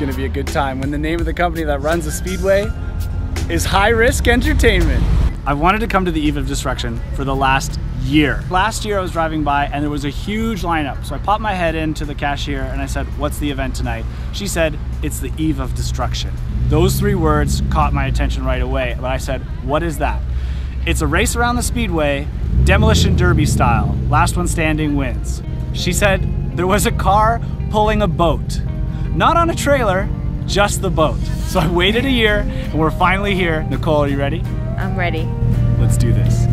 you know it's going to be a good time when the name of the company that runs the Speedway is High Risk Entertainment. I wanted to come to the Eve of Destruction for the last year. Last year I was driving by and there was a huge lineup. So I popped my head into the cashier and I said, what's the event tonight? She said, it's the Eve of Destruction. Those three words caught my attention right away. But I said, what is that? It's a race around the speedway, demolition derby style. Last one standing wins. She said there was a car pulling a boat. Not on a trailer, just the boat. So I waited a year and we're finally here. Nicole, are you ready? I'm ready. Let's do this.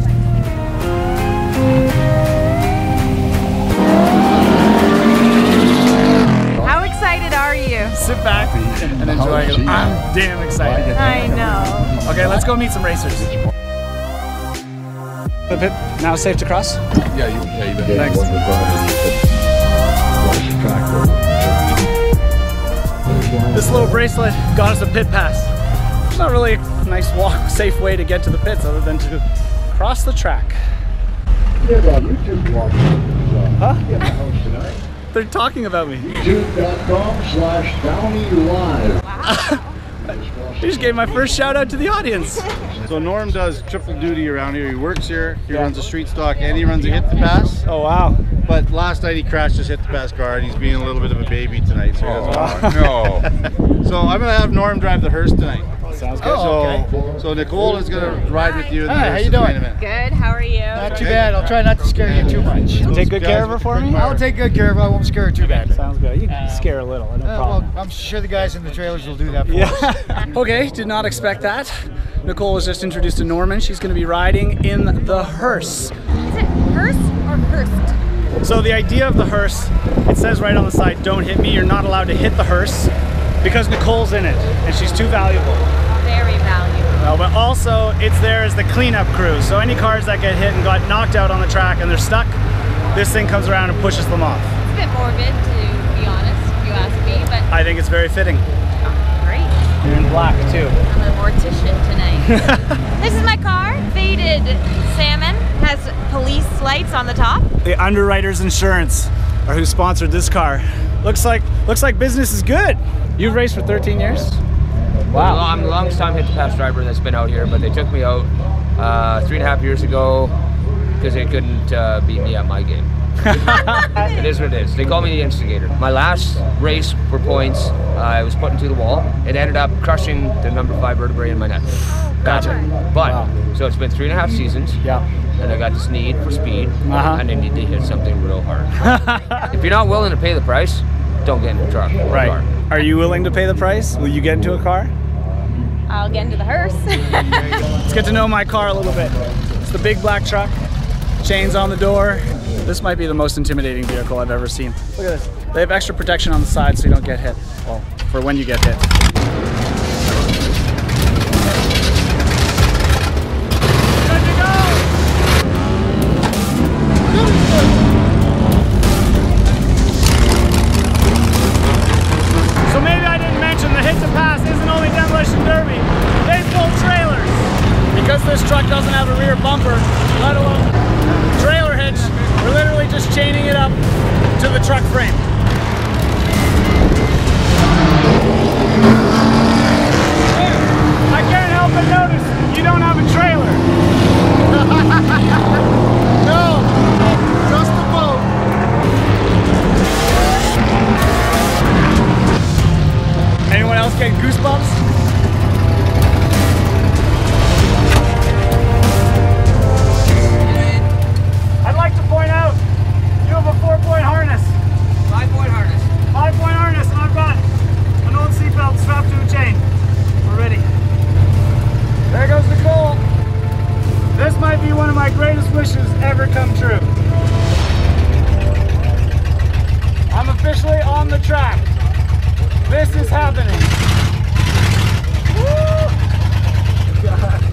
How excited are you? Sit back and enjoy it. I'm damn excited. I know. Okay, let's go meet some racers. The pit now safe to cross? Yeah, you, yeah, you bet. Thanks. This little bracelet got us a pit pass. It's not really a nice walk, safe way to get to the pits other than to cross the track. Huh? They're talking about me. YouTube.com slash Downie Live. I just gave my first shout out to the audience. So Norm does triple duty around here. He works here, he runs a street stock, and he runs a hit to pass. Oh wow. But last night he crashed his hit to pass car, and he's being a little bit of a baby tonight. So, he doesn't no. so I'm gonna have Norm drive the hearse tonight. Sounds good. So, so Nicole is gonna ride with you in the Hi, how hearse you doing? main event. Good. How are you? Not too bad. I'll try not to scare you too much. Take good care of her for me? I'll take good care of her. I won't scare her too bad. Sounds good. You can scare a little, no Uh, well. I'm sure the guys in the trailers will do that for us. Okay, did not expect that. Nicole was just introduced to Norman. She's going to be riding in the hearse. Is it hearse or hearst? So the idea of the hearse, it says right on the side, don't hit me. You're not allowed to hit the hearse because Nicole's in it and she's too valuable. Very valuable. Uh, but also, it's there as the cleanup crew. So any cars that get hit and got knocked out on the track and they're stuck, this thing comes around and pushes them off. It's a bit morbid, to be honest, if you ask me, but I think it's very fitting. great. You're in black too. I'm a mortician tonight. this is my car. Faded salmon has police lights on the top. The Underwriters Insurance are who sponsored this car. Looks like looks like business is good. You've raced for 13 years? Well, I'm the longest time hit to pass driver that's been out here, but they took me out uh, three and a half years ago because they couldn't uh, beat me at my game. it is what it is. They call me the instigator. My last race for points, uh, I was put into the wall. It ended up crushing the number five vertebrae in my neck. Gotcha. But Wow. so it's been three and a half seasons. Yeah. And I got this need for speed, Uh-huh. and I need to hit something real hard. if you're not willing to pay the price, don't get in the truck. or Right. car. Are you willing to pay the price? Will you get into a car? I'll get into the hearse. Let's get to know my car a little bit. It's the big black truck, chains on the door. This might be the most intimidating vehicle I've ever seen. Look at this. They have extra protection on the side so you don't get hit. Well, for when you get hit. Might be one of my greatest wishes ever come true. I'm officially on the track. This is happening. Woo! God.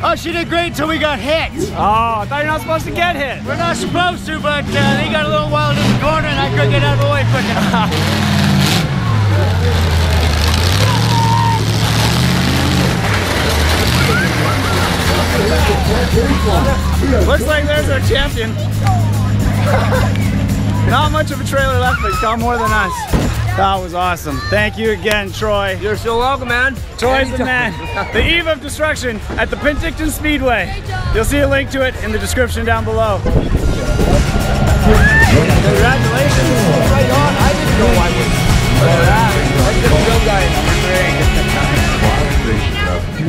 Oh, she did great until we got hit. Oh, I thought you're not supposed to get hit. We're not supposed to, but uh, they got a little wild in the corner and I couldn't get out of the way quick enough. Looks like there's our champion. Not much of a trailer left, but he's got more than us. That was awesome. Thank you again, Troy. You're so welcome, man. Troy's the man. The Eve of Destruction at the Penticton Speedway. You'll see a link to it in the description down below. Congratulations. Right on. I didn't know I was. Look at that. That's the real guy in number three.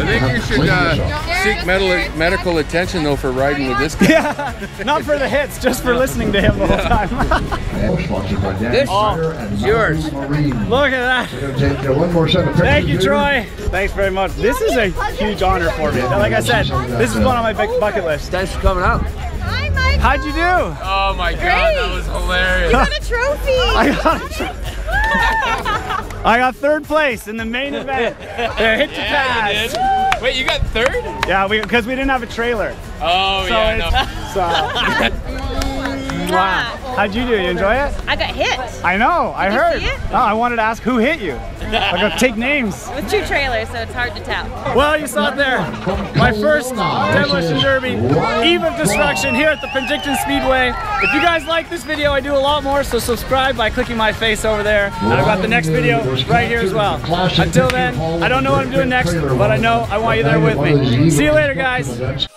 I think you should uh, seek medical medical attention though for riding with this guy. Yeah, not for the hits, just for listening to him the whole time. This is yours. Look at that. One more set of. Thank you. Troy. Thanks very much. This is a huge honor for me. Like I said, this is one on my big bucket list. Thanks for coming out. Hi, Michael. How'd you do? Oh my god, that was hilarious. You got a trophy. I got I got third place in the main event. The hit to pass. Wait, you got third? Yeah, we because we didn't have a trailer. Oh So it's so. wow. How'd you do? You enjoy it? I got hit I know. I Did you heard. see it? Oh, I wanted to ask who hit you. I got to take names. with two trailers, so it's hard to tell. Well, you saw it there. My first demolition derby, eve of destruction here at the Penticton Speedway. If you guys like this video, I do a lot more, so subscribe by clicking my face over there. And I've got the next video right here as well. Until then, I don't know what I'm doing next, but I know I want you there with me. See you later, guys.